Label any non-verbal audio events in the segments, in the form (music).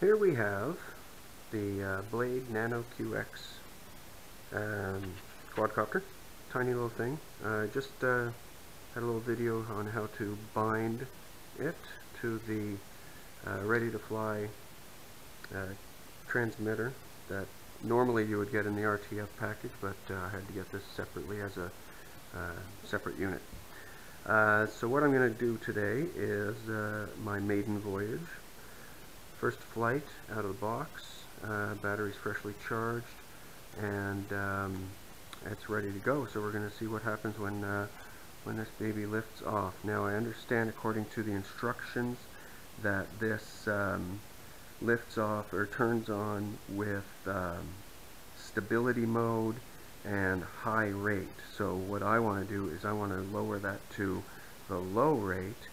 Here we have the uh, Blade Nano QX um, quadcopter. Tiny little thing. Uh, just uh, had a little video on how to bind it to the uh, ready-to-fly uh, transmitter that normally you would get in the RTF package, but uh, I had to get this separately as a separate unit. so what I'm going to do today is my maiden voyage First flight out of the box, uh, battery's freshly charged, and um, it's ready to go. So we're going to see what happens when uh, when this baby lifts off. Now I understand according to the instructions that this um, lifts off or turns on with um, stability mode and high rate. So what I want to do is I want to lower that to the low rate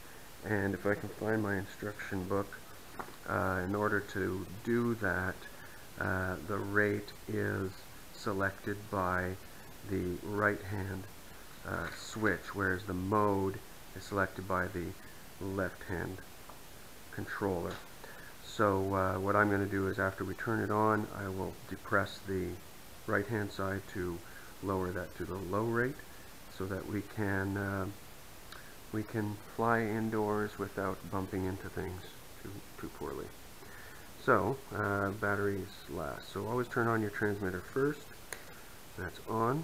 and if I can find my instruction book uh, in order to do that, uh, the rate is selected by the right hand uh, switch, whereas the mode is selected by the left hand controller. So uh, what I'm going to do is after we turn it on, I will depress the right hand side to lower that to the low rate so that we can uh, we can fly indoors without bumping into things too, too poorly. So, uh, batteries last. So always turn on your transmitter first. That's on.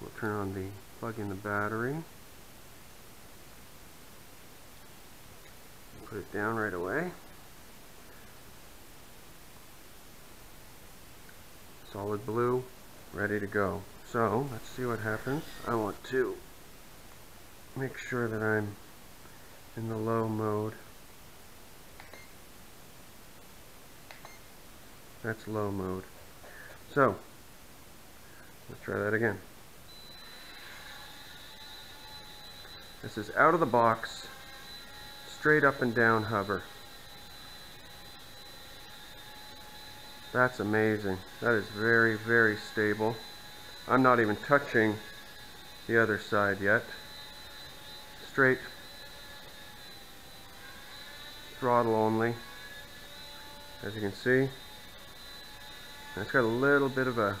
We'll turn on the, plug in the battery. Put it down right away. Solid blue, ready to go. So, let's see what happens. I want to make sure that I'm in the low mode. That's low mode. So, let's try that again. This is out of the box, straight up and down hover. That's amazing. That is very, very stable. I'm not even touching the other side yet. Straight throttle only, as you can see. It's got a little bit of a,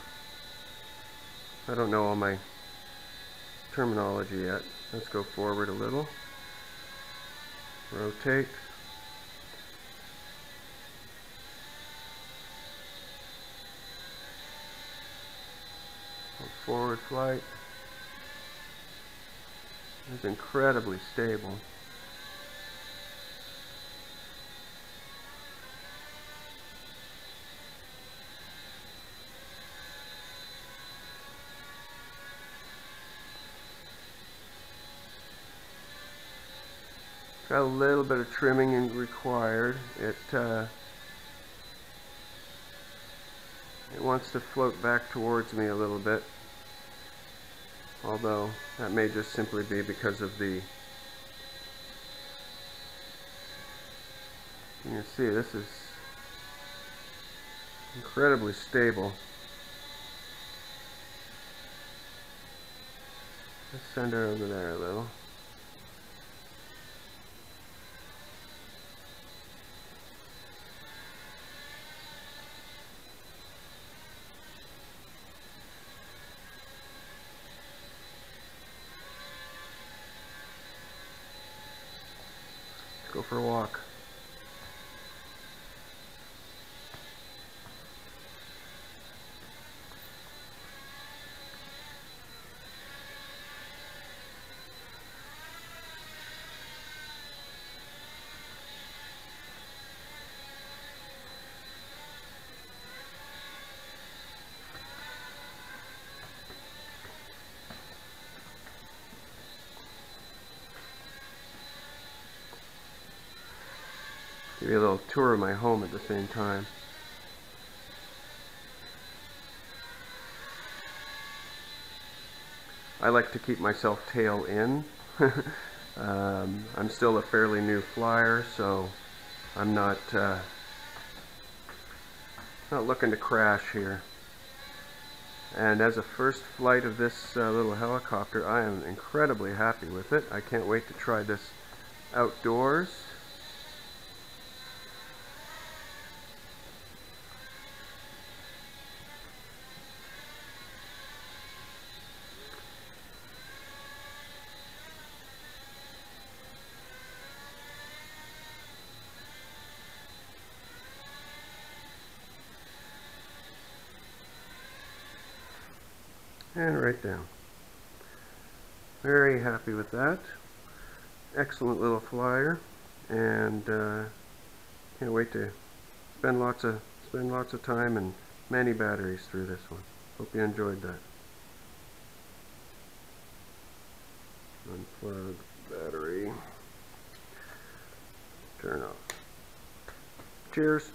I don't know all my terminology yet. Let's go forward a little. Rotate. Forward flight. It's incredibly stable. Got a little bit of trimming required. It uh, it wants to float back towards me a little bit. Although that may just simply be because of the you can see this is incredibly stable. Let's send her over there a little. For a walk. Give you a little tour of my home at the same time. I like to keep myself tail in. (laughs) um, I'm still a fairly new flyer, so I'm not uh, not looking to crash here. And as a first flight of this uh, little helicopter, I am incredibly happy with it. I can't wait to try this outdoors. And right down. Very happy with that. Excellent little flyer, and uh, can't wait to spend lots of spend lots of time and many batteries through this one. Hope you enjoyed that. Unplug battery. Turn off. Cheers.